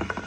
you